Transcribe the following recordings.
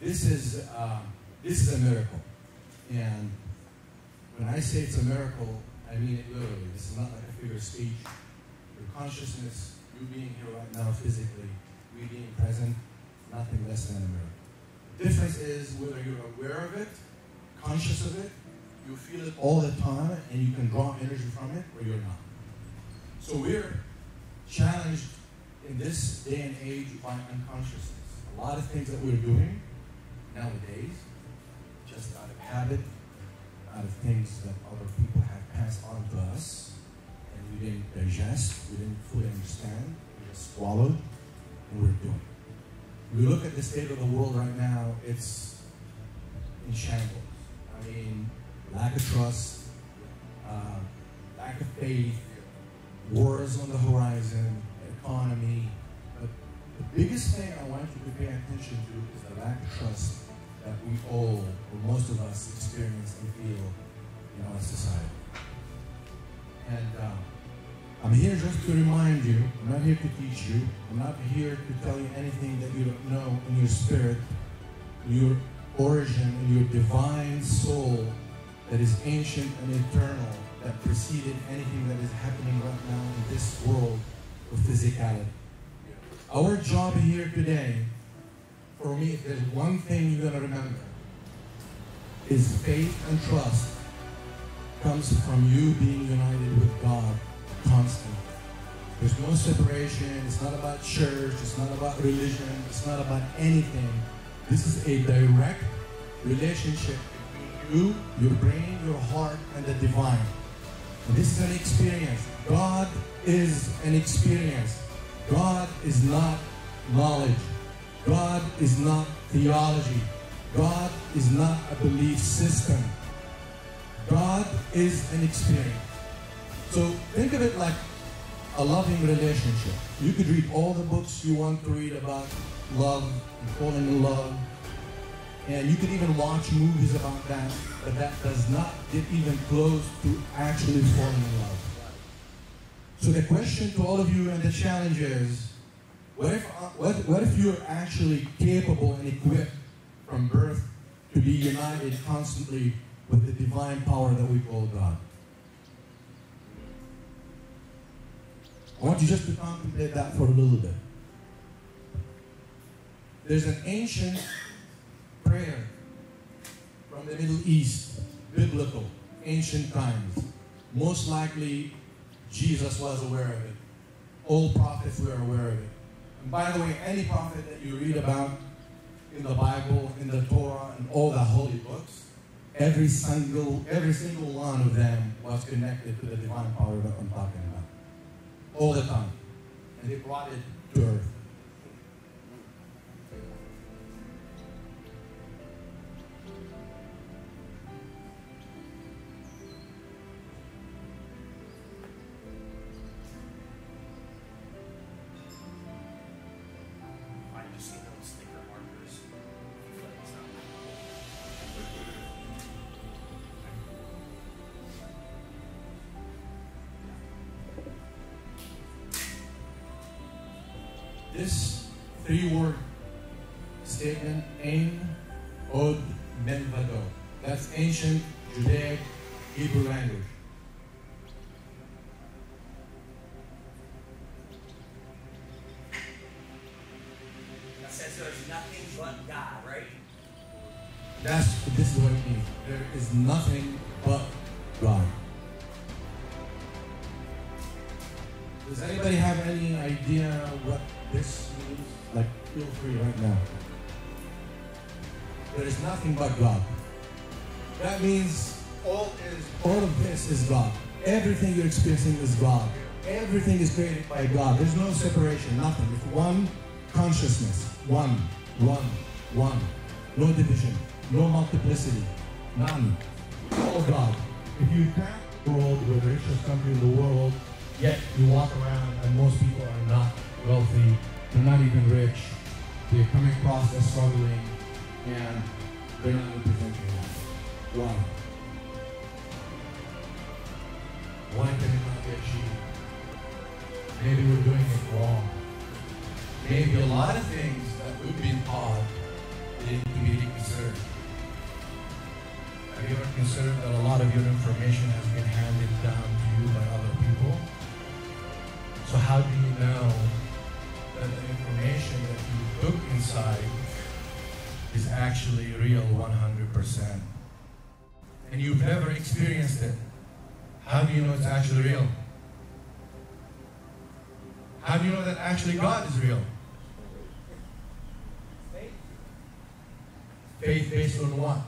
this is uh, this is a miracle, and when I say it's a miracle, I mean it literally. This is not like a figure of speech. Your consciousness, you being here right now physically, we being present, nothing less than a miracle. The difference is whether you're aware of it, conscious of it, you feel it all the time, and you can draw energy from it, or you're not. So we're challenged in this day and age by unconsciousness. A lot of things that we're doing nowadays, just out of habit, out of things that other people have passed on to us, and we didn't digest, we didn't fully understand, we just swallowed, and we're doing. We look at the state of the world right now, it's in shambles. I mean, lack of trust, uh, lack of faith, wars on the horizon, economy. But the biggest thing I want you to pay attention to is the lack of trust that we all, or most of us, experience and feel in our society. And uh, I'm here just to remind you, I'm not here to teach you, I'm not here to tell you anything that you don't know in your spirit, your origin, your divine soul that is ancient and eternal, that preceded anything that is happening right now in this world of physicality. Our job here today for me, if there's one thing you're going to remember, is faith and trust comes from you being united with God constantly. There's no separation. It's not about church. It's not about religion. It's not about anything. This is a direct relationship between you, your brain, your heart, and the divine. And this is an experience. God is an experience. God is not knowledge. God is not theology. God is not a belief system. God is an experience. So think of it like a loving relationship. You could read all the books you want to read about love and falling in love. And you could even watch movies about that, but that does not get even close to actually falling in love. So the question to all of you and the challenge is, what if, uh, what, what if you're actually capable and equipped from birth to be united constantly with the divine power that we call God? I want you just to contemplate that for a little bit. There's an ancient prayer from the Middle East, biblical, ancient times. Most likely, Jesus was aware of it. All prophets were aware of it. And by the way, any prophet that you read about in the Bible, in the Torah, and all the holy books, every single, every single one of them was connected to the divine power that I'm talking about. All the time. And they brought it to earth. This three-word statement, Ein Od Milvado. That's ancient Judaic Hebrew language. That says there's nothing but God, right? That's this is what it means. There is nothing but God. Does anybody have any idea what this means? Like, feel free right now. There is nothing but God. That means all is all of this is God. Everything you're experiencing is God. Everything is created by God. There's no separation, nothing. It's one consciousness. One, one, one. No division, no multiplicity, none. All God. If you the world, we're the richest country in the world, yet you walk around and most people are not wealthy, they're not even rich, they're coming across as struggling, and they're not representing us. Why? Why can it not get you? Maybe we're doing it wrong. Maybe a lot of things that would be odd need to be reconsidered. Have you ever considered that a lot of your information has been handed down to you by other people? So how do you know inside is actually real 100%? And you've never experienced it. How do you know it's actually real? How do you know that actually God is real? Faith. Faith based on what?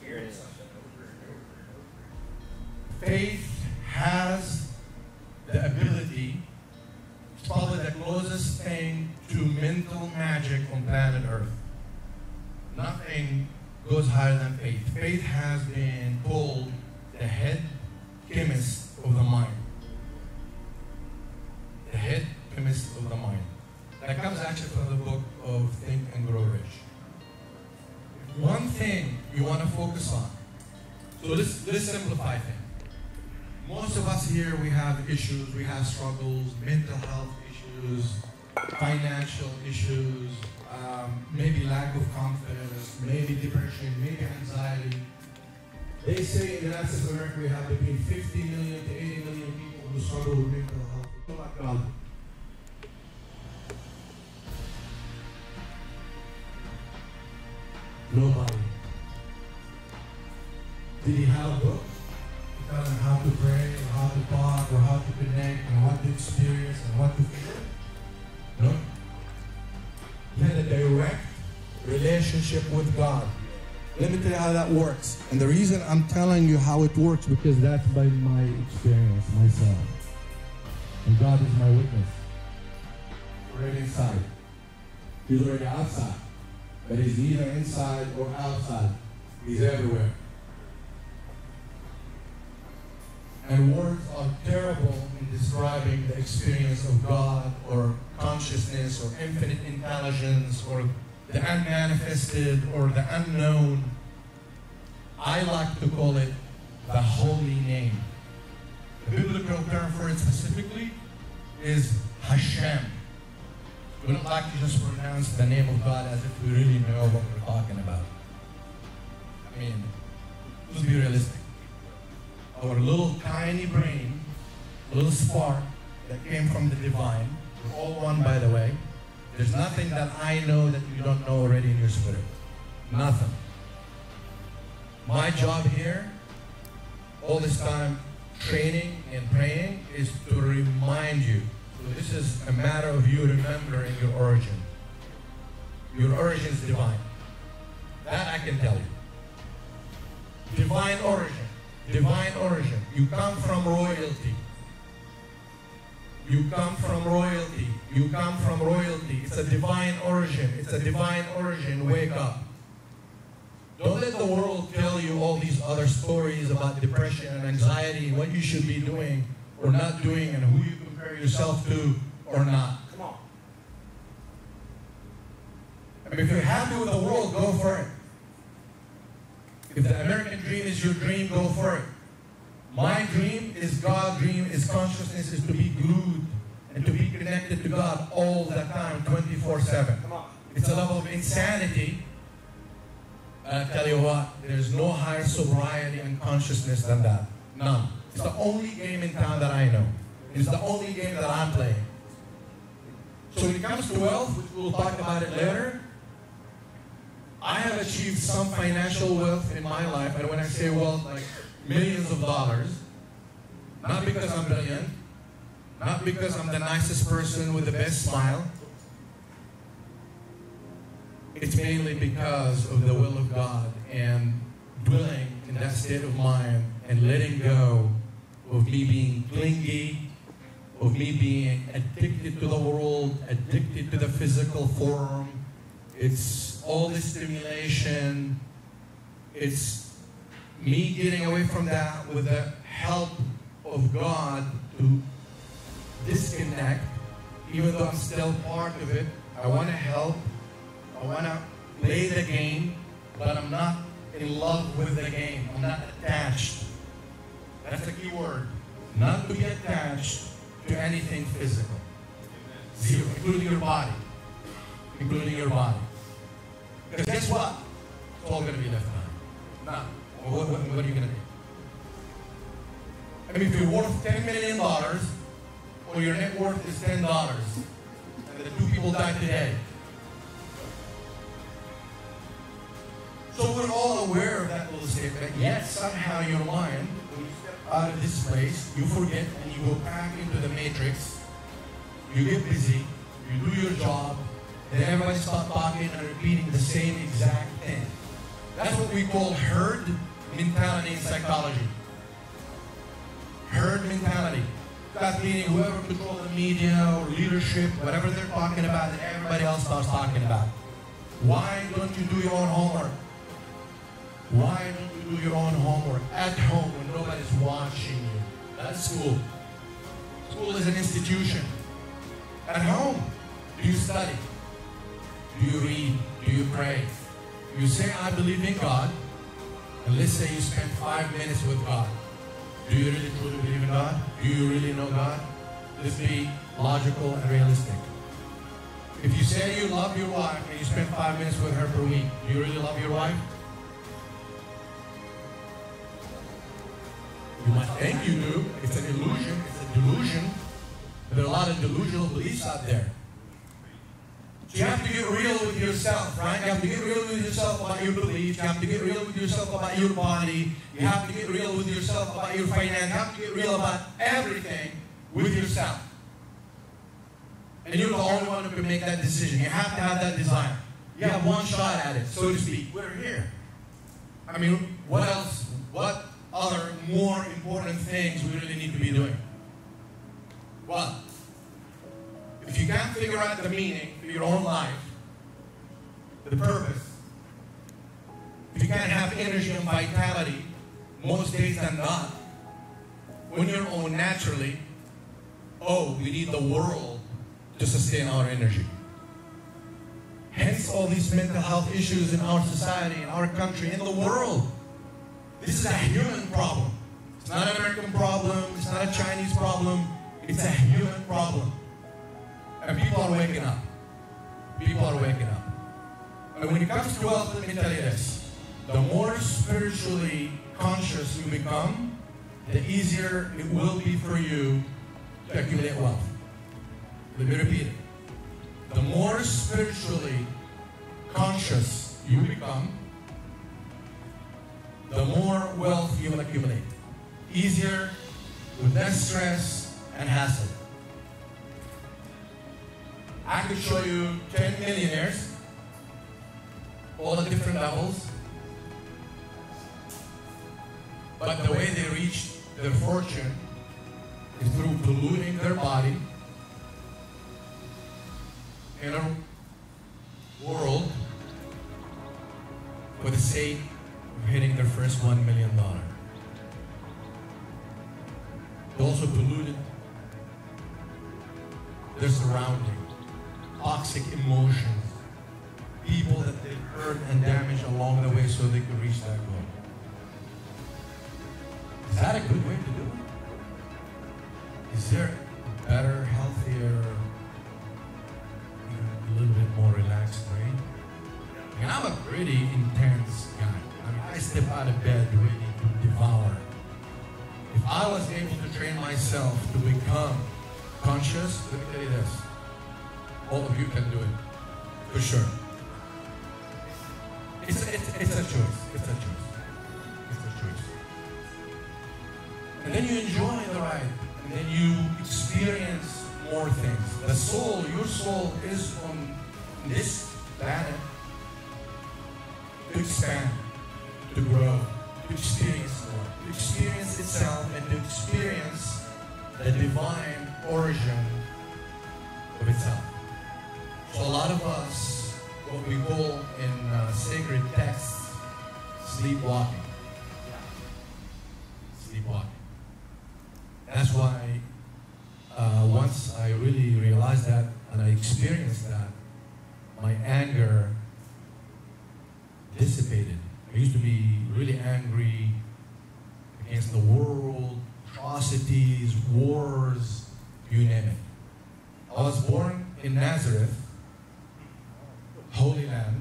Hearing something over and over and over. Faith has to mental magic on planet Earth. Nothing goes higher than faith. Faith has been called the head chemist of the mind. The head chemist of the mind. That comes actually from the book of Think and Grow Rich. One thing you want to focus on. So let's, let's simplify things. Most of us here, we have issues, we have struggles, mental health issues, financial issues, um, maybe lack of confidence, maybe depression, maybe anxiety. They say in the United States of America we have between 50 million to 80 million people who struggle with mental health. Oh my God. Nobody. Did he have a book? To tell him how to pray, or how to talk, or how to connect, and what to experience, and what to feel? No. He had a direct relationship with God. Let me tell you how that works. And the reason I'm telling you how it works because that's by my experience myself. And God is my witness. Already inside. He's already outside. But he's neither inside or outside. He's everywhere. And words are terrible in describing the experience of God or consciousness or infinite intelligence or the unmanifested or the unknown. I like to call it the holy name. The biblical term for it specifically is Hashem. We don't like to just pronounce the name of God as if we really know what we're spark that came from the divine, we're all one by the way. There's nothing that I know that you don't know already in your spirit. Nothing. My job here, all this time training and praying, is to remind you. So this is a matter of you remembering your origin. Your origin is divine. That I can tell you. Divine origin. Divine origin. You come from royalty. You come from royalty. You come from royalty. It's a divine origin. It's a divine origin. Wake up. Don't let the world tell you all these other stories about depression and anxiety, and what you should be doing or not doing, and who you compare yourself to or not. Come on. I mean, if you're happy with the world, go for it. If the American dream is your dream, go for it. My dream is God's dream, is consciousness, is to be glued and to be connected to God all the time, 24-7. It's a level of insanity. I tell you what, there's no higher sobriety and consciousness than that. None. It's the only game in town that I know. It's the only game that I'm playing. So when it comes to wealth, which we'll talk about it later, I have achieved some financial wealth in my life, and when I say wealth, like millions of dollars, not because I'm brilliant, not because I'm the nicest person with the best smile. It's mainly because of the will of God and dwelling in that state of mind and letting go of me being clingy, of me being addicted to the world, addicted to the physical form. It's all the stimulation. It's me getting away from that with the help of God to disconnect, even though I'm still part of it. I want to help. I want to play the game, but I'm not in love with the game. I'm not attached. That's the key word. Not to be attached to anything physical. Zero, including your body. Including your body. Because guess what? It's all going to be left behind. None. what, what, what are you going to do? I mean, if you're worth $10 million, or your net worth is $10, and the two people died today, So we're all aware of that little statement. Yet somehow your mind, when you step out of this place, you forget and you go back into the matrix. You get busy, you do your job, then everybody start talking and repeating the same exact thing. That's what we call herd mentality in psychology. Herd mentality. That meaning whoever controls the media or leadership, whatever they're talking about, that everybody else starts talking about. Why don't you do your own homework? Why don't you do your own homework at home when nobody's watching you? That's school. School is an institution. At home, do you study? Do you read? Do you pray? You say, I believe in God, and let's say you spend five minutes with God. Do you really truly believe in God? Do you really know God? Let's be logical and realistic. If you say you love your wife and you spend five minutes with her per week, do you really love your wife? You might think you do. It's an illusion. It's a delusion. There are a lot of delusional beliefs out there. So you have to get real with yourself, right? You have to get real with yourself about your beliefs. You have to get real with yourself about your body. You have to get real with yourself about your finance. You have to get real about everything with yourself. And you're the only one who can make that decision. You have to have that desire. You have one shot at it, so to speak. We're here. I mean, what else? What other more important things we really need to be doing? Well, if you can't figure out the meaning for your own life, the purpose, if you can't have energy and vitality most days than not, when you're naturally, oh, we need the world to sustain our energy. Hence all these mental health issues in our society, in our country, in the world. This is a human problem. It's not an American problem. It's not a Chinese problem. It's a human problem. And people are waking up. People are waking up. And when it comes to wealth, let me tell you this. The more spiritually conscious you become, the easier it will be for you to accumulate wealth. Let me repeat it. The more spiritually conscious you become, the more wealth you will accumulate. Easier, with less stress and hassle. I could show you 10 millionaires, all the different levels, but the way they reach their fortune is through polluting their body in a world for the sake of hitting their first $1 million. Is there a better, healthier, a little bit more relaxed way? And I'm a pretty intense guy. I mean, I step out of bed ready to devour. If I was able to train myself to become conscious, let me tell you this. All of you can do it. For sure. It's it's, it's a choice. It's a choice. It's a choice. And then you enjoy the ride. Then you experience more things. The soul, your soul is on this planet to expand, to grow, to experience more, to experience itself and to experience the divine origin of itself. So a lot of us, what we call in uh, sacred texts. Sleepwalking. That's why uh, once I really realized that and I experienced that, my anger dissipated. I used to be really angry against the world, atrocities, wars, you name it. I was born in Nazareth, Holy Land,